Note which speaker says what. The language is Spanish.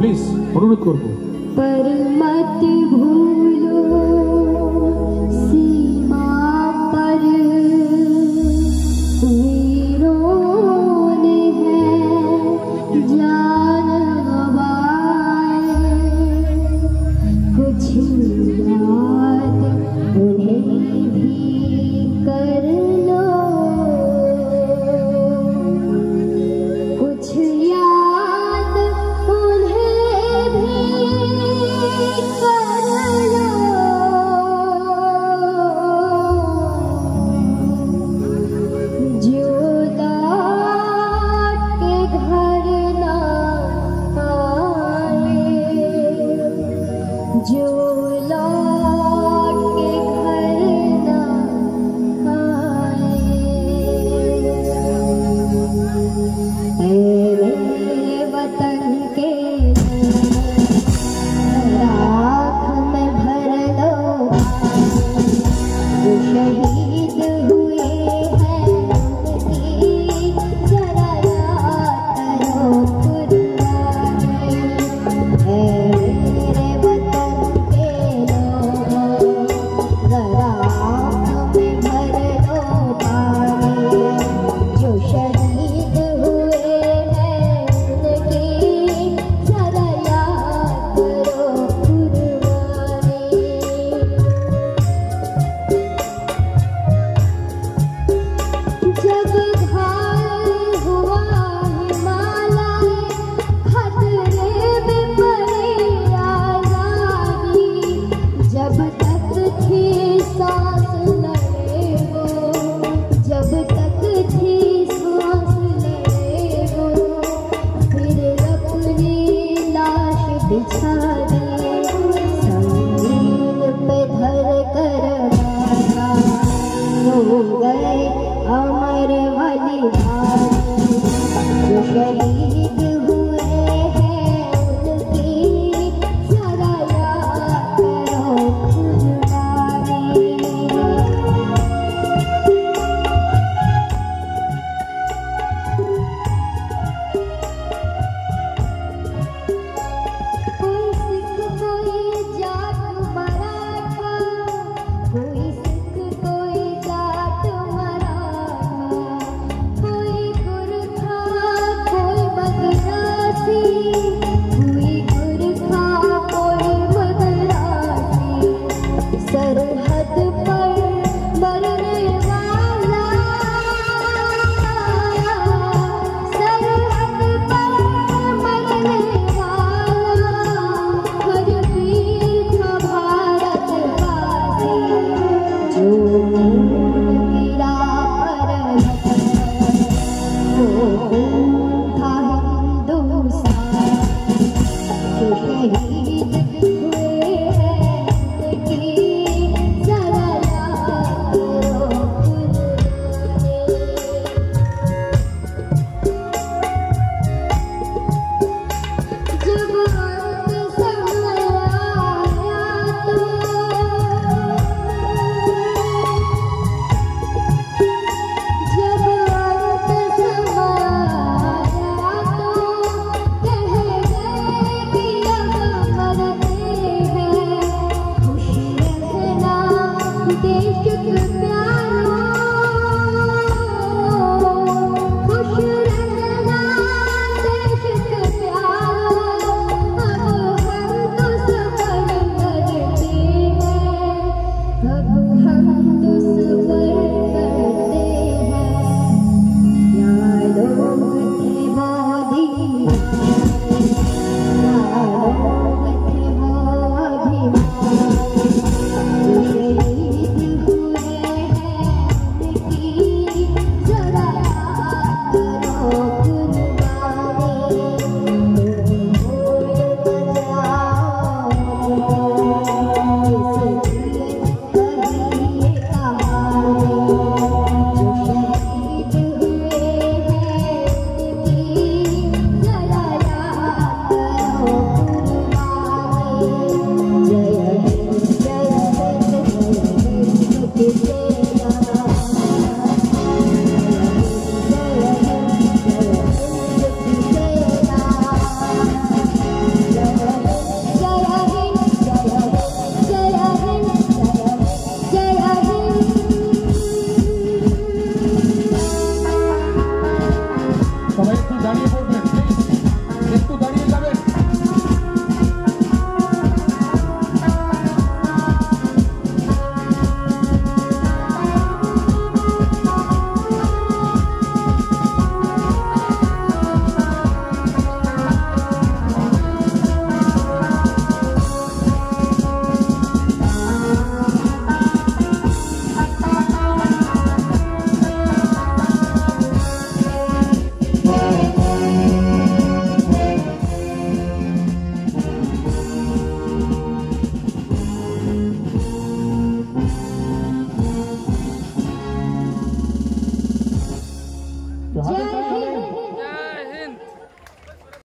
Speaker 1: please, por un cuerpo.
Speaker 2: नहीं Lihat. with me.